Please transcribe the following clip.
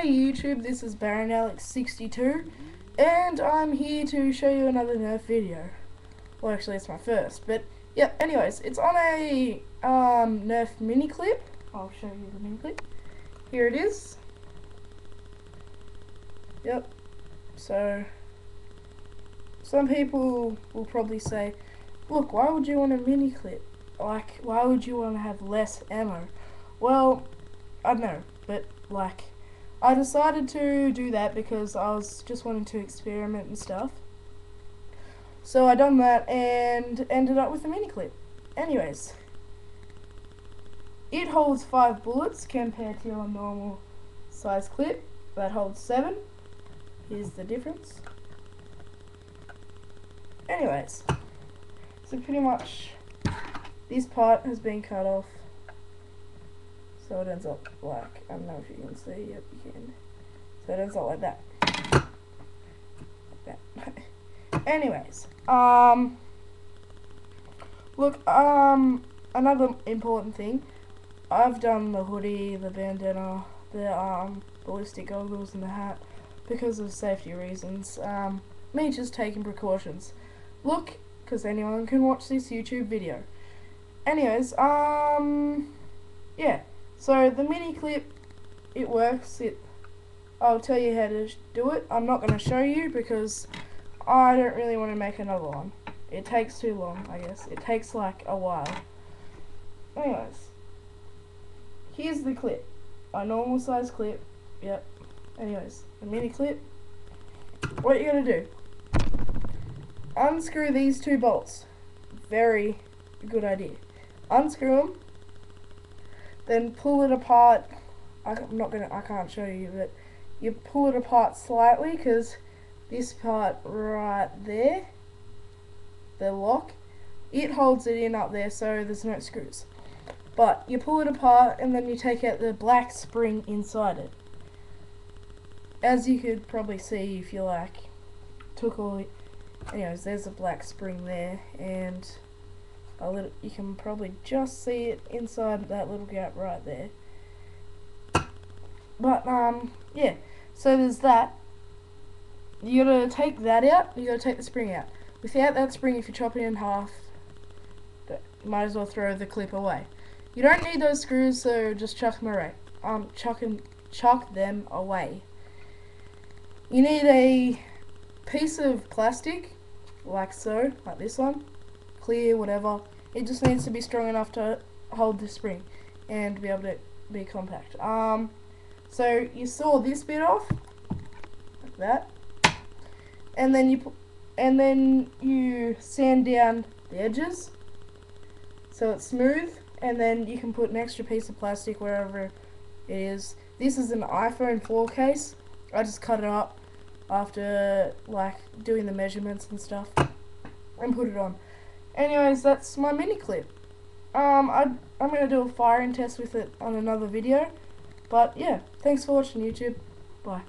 Hey YouTube, this is Barronalex62 and I'm here to show you another Nerf video. Well actually it's my first, but yeah, anyways, it's on a um, Nerf mini clip. I'll show you the mini clip. Here it is. Yep. So some people will probably say, look, why would you want a mini clip? Like, why would you want to have less ammo? Well, I don't know, but like I decided to do that because I was just wanting to experiment and stuff. So I done that and ended up with a mini clip. Anyways, it holds five bullets compared to your normal size clip that holds seven. Here's the difference. Anyways, so pretty much this part has been cut off so it ends up black. I don't know if you can see. Yep, you can. So it ends up like that. Like that. Anyways, um, look, um, another important thing. I've done the hoodie, the bandana, the um, ballistic goggles, and the hat because of safety reasons. Um, me just taking precautions. Look, because anyone can watch this YouTube video. Anyways, um, yeah. So the mini clip, it works. It, I'll tell you how to do it. I'm not going to show you because I don't really want to make another one. It takes too long, I guess. It takes like a while. Anyways, here's the clip. A normal size clip. Yep. Anyways, a mini clip. What you're going to do, unscrew these two bolts. Very good idea. Unscrew them then pull it apart. I'm not gonna, I can't show you, but you pull it apart slightly because this part right there, the lock, it holds it in up there so there's no screws. But you pull it apart and then you take out the black spring inside it. As you could probably see if you like took all, anyways, there's a black spring there and a little, you can probably just see it inside that little gap right there. But, um, yeah, so there's that. You gotta take that out, you gotta take the spring out. Without that spring, if you chop it in half, you might as well throw the clip away. You don't need those screws, so just chuck them away. Um, chuck, and, chuck them away. You need a piece of plastic, like so, like this one, clear, whatever. It just needs to be strong enough to hold the spring and be able to be compact. Um, so you saw this bit off, like that, and then you put and then you sand down the edges so it's smooth, and then you can put an extra piece of plastic wherever it is. This is an iPhone 4 case. I just cut it up after like doing the measurements and stuff and put it on. Anyways, that's my mini clip. Um, I, I'm going to do a firing test with it on another video. But yeah, thanks for watching YouTube. Bye.